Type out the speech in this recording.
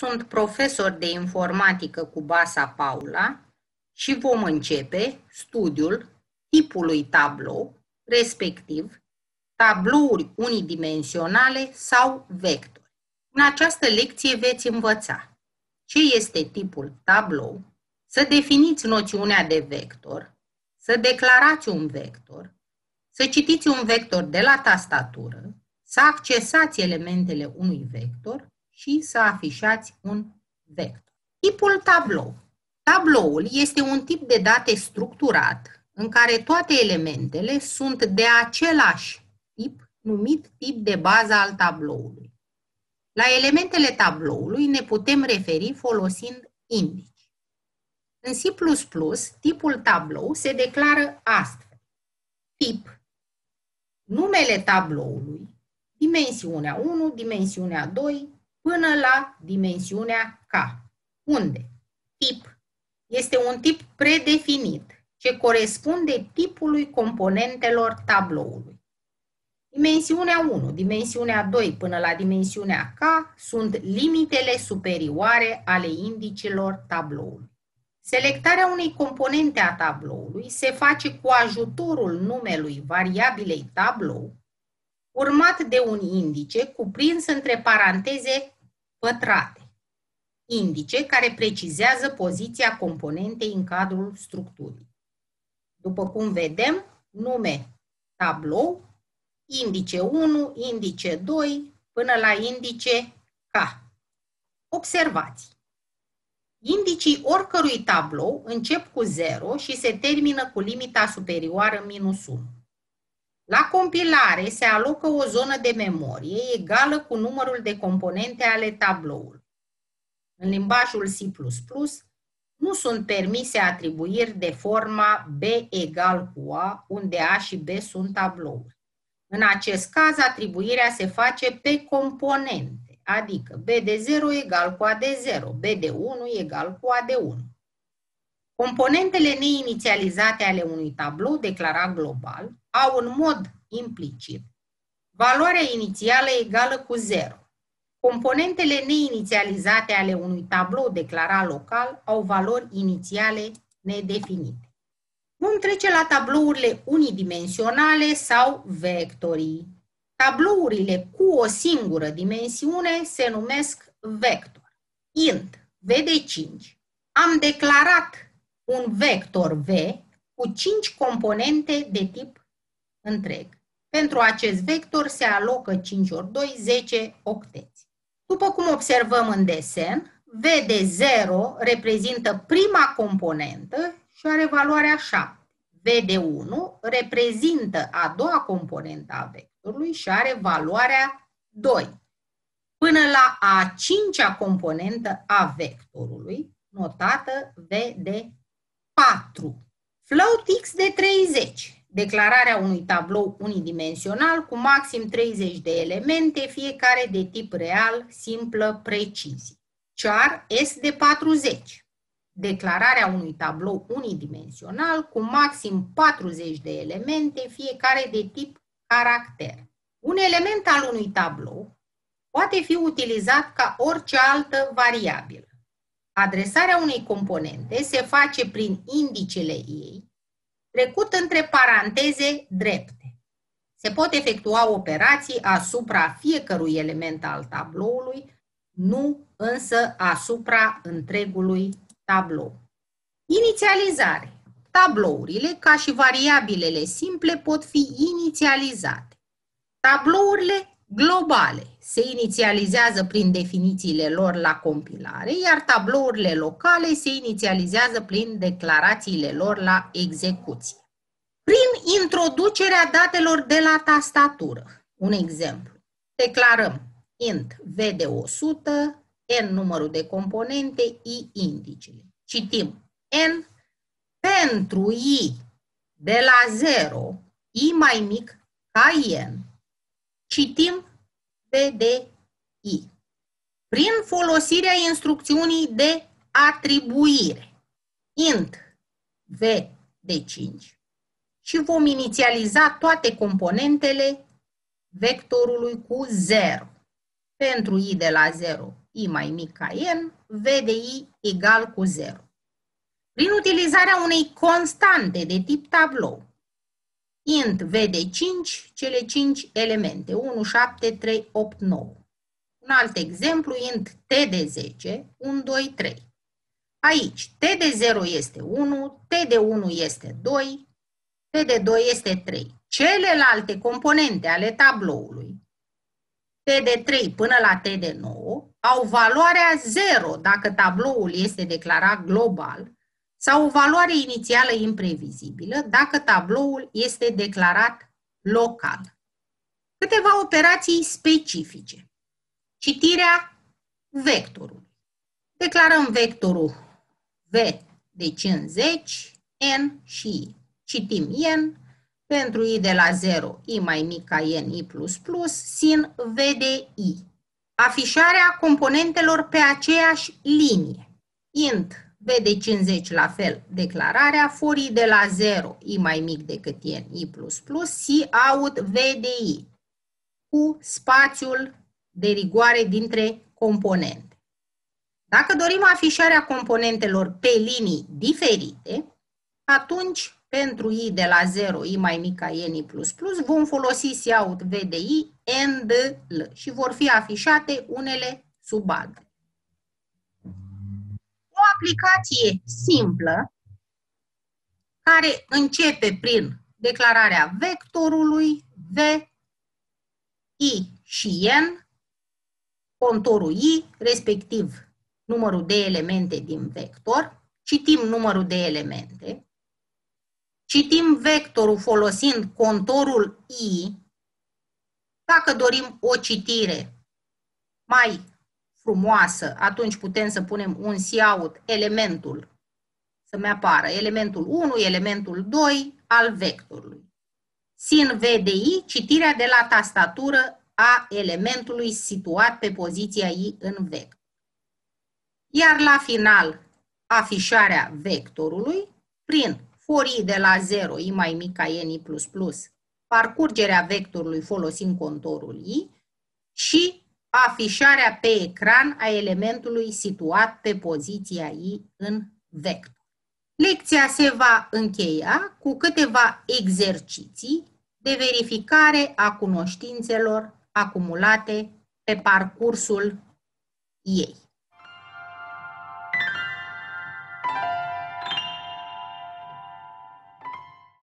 Sunt profesor de informatică cu Basa Paula și vom începe studiul tipului tablou, respectiv tablouri unidimensionale sau vectori. În această lecție veți învăța ce este tipul tablou, să definiți noțiunea de vector, să declarați un vector, să citiți un vector de la tastatură, să accesați elementele unui vector și să afișați un vector. Tipul tablou. Tabloul este un tip de date structurat în care toate elementele sunt de același tip, numit tip de bază al tabloului. La elementele tabloului ne putem referi folosind indici. În C++, tipul tablou se declară astfel. Tip. Numele tabloului, dimensiunea 1, dimensiunea 2, până la dimensiunea K, unde tip este un tip predefinit ce corespunde tipului componentelor tabloului. Dimensiunea 1, dimensiunea 2 până la dimensiunea K sunt limitele superioare ale indicilor tabloului. Selectarea unei componente a tabloului se face cu ajutorul numelui variabilei tablou urmat de un indice cuprins între paranteze pătrate, indice care precizează poziția componentei în cadrul structurii. După cum vedem, nume tablou, indice 1, indice 2, până la indice K. Observați! Indicii oricărui tablou încep cu 0 și se termină cu limita superioară minus 1. La compilare se alocă o zonă de memorie egală cu numărul de componente ale tabloului. În limbajul C++ nu sunt permise atribuiri de forma B egal cu A, unde A și B sunt tablouri. În acest caz, atribuirea se face pe componente, adică B de 0 egal cu A de 0, B de 1 egal cu A de 1. Componentele neinițializate ale unui tablou declarat global au în mod implicit valoarea inițială egală cu 0. Componentele neinițializate ale unui tablou declarat local au valori inițiale nedefinite. Vom trece la tablourile unidimensionale sau vectorii. Tablourile cu o singură dimensiune se numesc vector. int v de 5. Am declarat un vector V cu 5 componente de tip întreg. Pentru acest vector se alocă 5 ori 2, 10 octeți. După cum observăm în desen, V de 0 reprezintă prima componentă și are valoarea 7. V de 1 reprezintă a doua componentă a vectorului și are valoarea 2. Până la a cincea componentă a vectorului, notată V de 4. Float X de 30. Declararea unui tablou unidimensional cu maxim 30 de elemente, fiecare de tip real, simplă, precizie. Char S de 40. Declararea unui tablou unidimensional cu maxim 40 de elemente, fiecare de tip caracter. Un element al unui tablou poate fi utilizat ca orice altă variabilă. Adresarea unei componente se face prin indicele ei, trecut între paranteze drepte. Se pot efectua operații asupra fiecărui element al tabloului, nu însă asupra întregului tablou. Inițializare. Tablourile, ca și variabilele simple, pot fi inițializate. Tablourile globale se inițializează prin definițiile lor la compilare, iar tablourile locale se inițializează prin declarațiile lor la execuție. Prin introducerea datelor de la tastatură, un exemplu, declarăm int v de 100, n numărul de componente, i indicele. Citim n pentru i de la 0, i mai mic ca n, citim VDI. Prin folosirea instrucțiunii de atribuire, int v de 5 și vom inițializa toate componentele vectorului cu 0. Pentru i de la 0, i mai mic ca n, v de i egal cu 0. Prin utilizarea unei constante de tip tablou, int v de 5, cele 5 elemente, 1, 7, 3, 8, 9. Un alt exemplu, int t de 10, 1, 2, 3. Aici, t de 0 este 1, t de 1 este 2, t de 2 este 3. Celelalte componente ale tabloului, t de 3 până la t de 9, au valoarea 0 dacă tabloul este declarat global sau o valoare inițială imprevizibilă dacă tabloul este declarat local. Câteva operații specifice. Citirea vectorului. Declarăm vectorul V de 50, N și I. Citim N, pentru I de la 0, I mai mic ca N, I++, sin V de I. Afișarea componentelor pe aceeași linie. int V de 50 la fel declararea, for I de la 0, I mai mic decât N, I++, si out V de I, cu spațiul de rigoare dintre componente. Dacă dorim afișarea componentelor pe linii diferite, atunci pentru i de la 0, i mai mic ca n vom folosi Cout VDI, and l și vor fi afișate unele sub altele. O aplicație simplă care începe prin declararea vectorului v, i și n, contorul i, respectiv numărul de elemente din vector, citim numărul de elemente, citim vectorul folosind contorul i, dacă dorim o citire mai frumoasă, atunci putem să punem un cout elementul să-mi apară elementul 1, elementul 2 al vectorului. Sin VDI, citirea de la tastatură a elementului situat pe poziția I în vector iar la final afișarea vectorului prin forii de la 0, i mai mic ca n, i++, parcurgerea vectorului folosind contorul i și afișarea pe ecran a elementului situat pe poziția i în vector. Lecția se va încheia cu câteva exerciții de verificare a cunoștințelor acumulate pe parcursul ei.